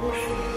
Muslim.